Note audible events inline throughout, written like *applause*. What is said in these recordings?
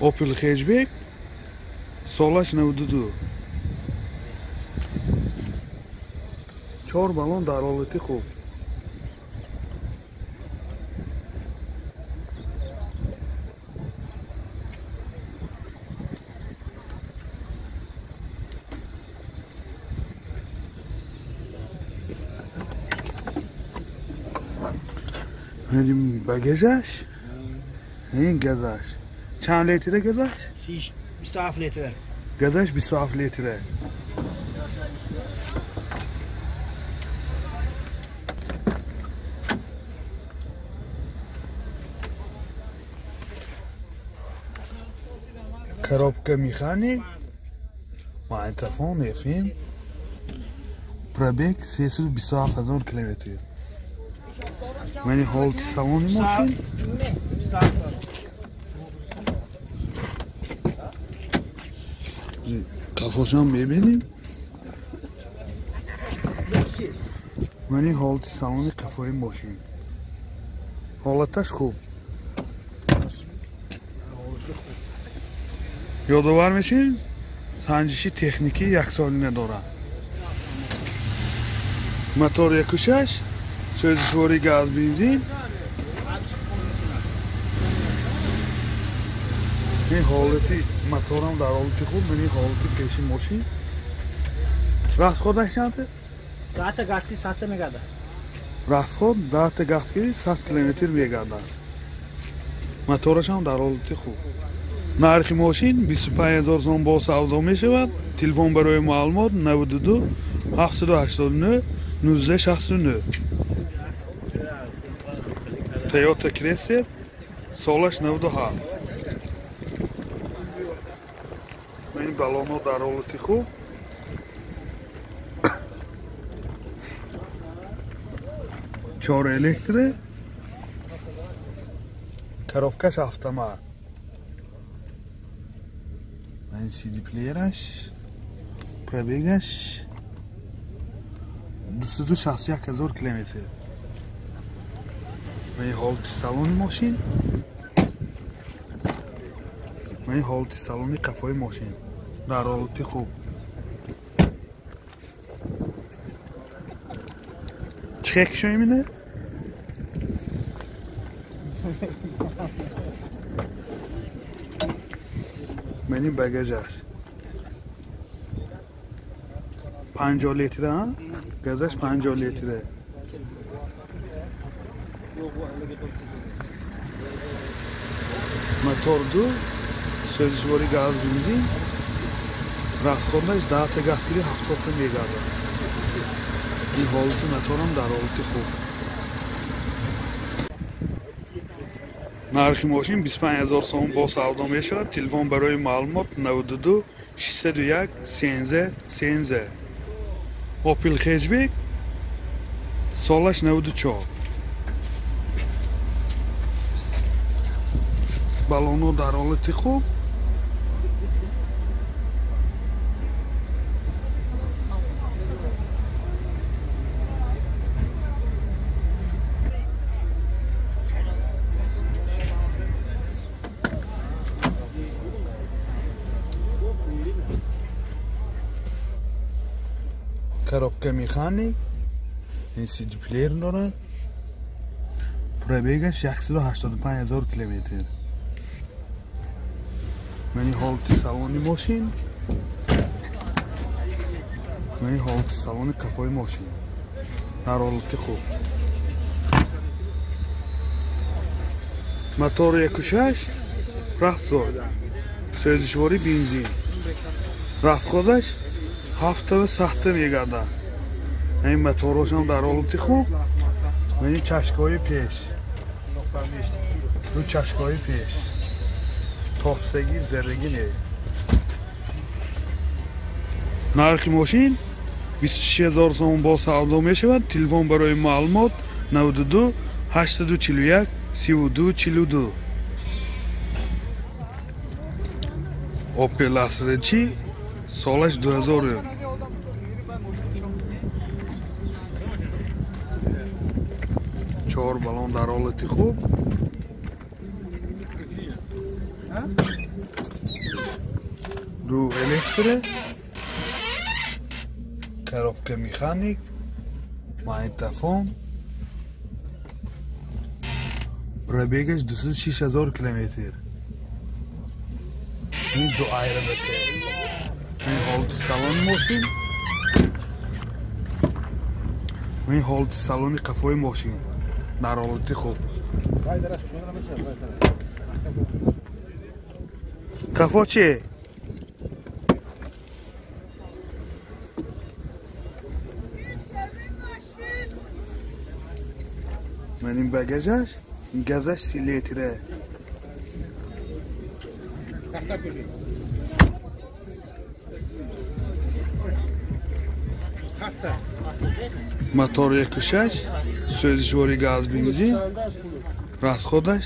Opel hatchback solaş nevdudu. Çor balon daraleti خوب. هذه بجاجاش؟ هين جزاش багажаш ин газаш чанд литре газаш бисту ҳафт литре газаш бисту ҳафт литре коробка механик магнитофон фм пробег сесу бисту ҳафт ҳазор километр мани Салони мошин қафошам мебинем. Мани ҳолати салони қафои мошин. Ҳолаташ хуб. Ёдовар мешин? Санҷиши техникӣ яксолина дорад мотор якушаш? Сӯзишвори газ бензин? Ин ҳолати моторам дар ҳолати хуб мин ҳолати пеши мошин расходаш чанде даҳта газки садта мегардад расход даҳта газки сад километр мегардад моторашам дар ҳолати хуб нархи мошин бисту панҷ ҳазор сом бо савдо мешавад. Телефон барои маълумот навдуду ҳафтсаду ҳаштоду нӯ нузде шасту нӯ Toyota Crescer солаш 97 мен балоно дар ҳолати хуб. *coughs* Чор электре коробкаш автомат ин сиди плеераш. Пробегаш. Дусду шасту як ҳазор километр. Мани ҳолати салони мошин. Мани ҳолати салони қафои мошин در رابطه خوب چه کشوی میده؟ Benim bagajlar. Panjol litre ha? Gazaj panjol litre. Motordu sözcüleri gaz benzin. Расходаш даҳта газгири ҳафтота мегардад. Ин ҳолати моторам дар ҳолати хуб. Нархи мошин бисту панҷ ҳазор сом бо савдо мешавад. Телефон барои маълумот навдуду шисаду як сензе сензе. Опил хеҷбек солаш навду чор балоно дар ҳолати хуб коробка механик сидиплер дорад пробегаш 185 0 километр мани ҳолати салони мошин мани ҳолати салони қафои мошин дар ҳолати хуб мотор якушаш расход сӯзишвори бензин расходаш Ҳафтава сахта мегардад ин моторошам дар ҳолати хуб. Мани чашкҳои пеш. Ду чашкҳои пеш. Тостагӣ зерагӣ не нархи мошин бисту шиш ҳазор сом бо савдо мешавад. Телефон барои маълумот навдуду ҳаштаду чилу як сивду чилу ду. Опел асрачи солаш ду ҳазору чор балон дар ҳолати хуб ду электре коробка механик магнитофон пробегаш дусад шиш ҳазор километр ин ду айробете ин ҳолти салони мошин ин ҳолти салони қафои мошин дар ҳолати хуб қафо чие ман ин багажаш газаш си литре Мотор екушаш сӯзишвори газ бензин расходаш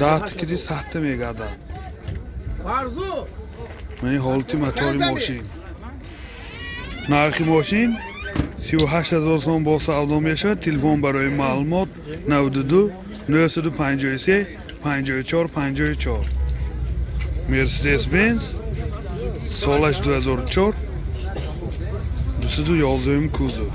даҳ тикиди сахта мегардад мани ҳолати мотори мошин нархи мошин сию ҳашт ҳазор сом бо савдо мешавад телефон барои маълумот 92 953 54 54 мерседес бенз солаш 2004 kutusu yolduğum kuzu.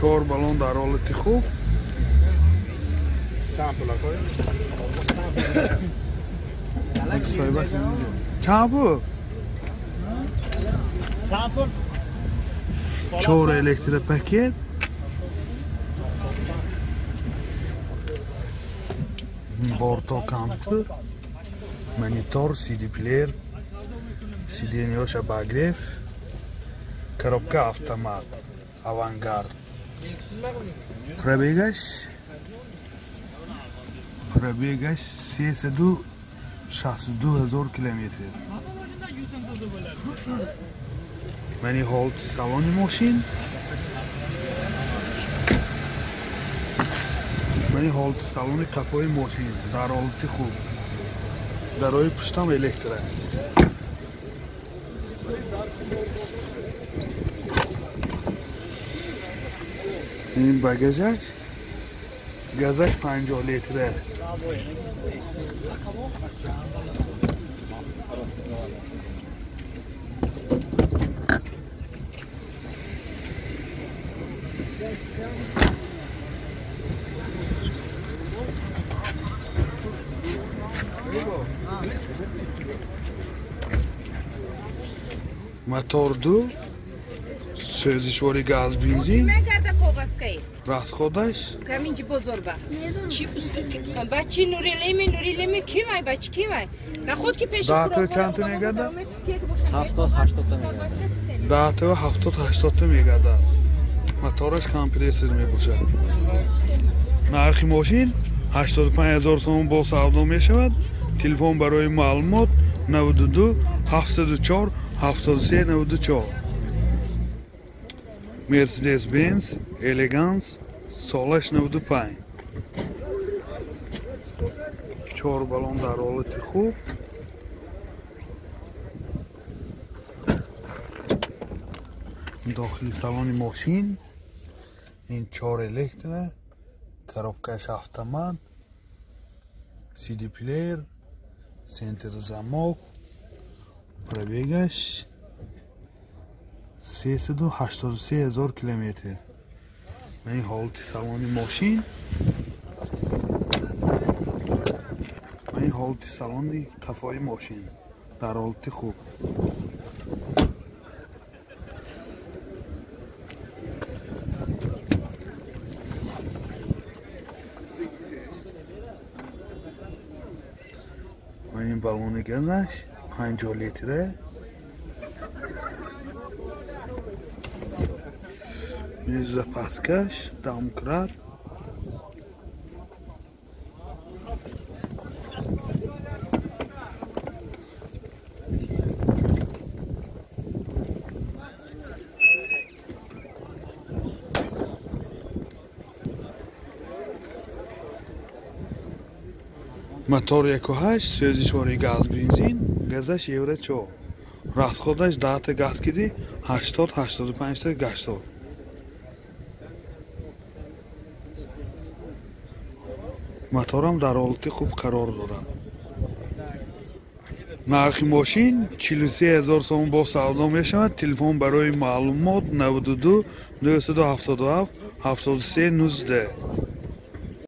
Çor balon da rol tihu. Çabuk. Çabuk. Çor elektrik paket. Борто компютер монитор сиди плеер сиденёша багреф коробка автомат авангард пробегаш пробегаш сесаду шасту ду ҳазор километр. Мани ҳолти салони мошин мани ҳолти салони қафои мошин дар ҳолати хуб. Дарои пуштам электра. Ин багажаш газаш панҷоҳ литра мотор ду сӯзишвори газ бензин расходаш? Каминҷи бозорба бачи нурилеми нурилеми кивай бачи кивай нахуд ки пеши даҳто чандта мегардад ҳафтод ҳаштодта мегардад даҳто ҳафтод ҳаштодта мегардад мотораш компрессор мебошад. Нархи мошин ҳаштоду панҷ ҳазор сомон бо савдо мешавад. Телефон барои маълумот 92 74 73 94 мерседес бенз элеганс солаш 95 чор балон дар ҳолати хуб дохили салони мошин ин чор электра коробкаш автомат сиди плеер сентри замок пробегаш сесаду ҳаштоду се ҳазор километр. Мани ҳолати салони мошин. Мани ҳолати салони қафои мошин. Дар ҳолати хуб. Мани балони газаш Hangi angiolitire. Mirza Patkaş, Damkral. Motor 1.8, 104 gaz benzin. газаш евра чор расходаш даҳта газ кидӣ ҳаштод ҳаштоду панҷта гаштод моторам дар ҳолати хуб қарор дорад нархи мошин 43000 сомон бо савдо мешавад. Телефон барои маълумот 92 977 73 19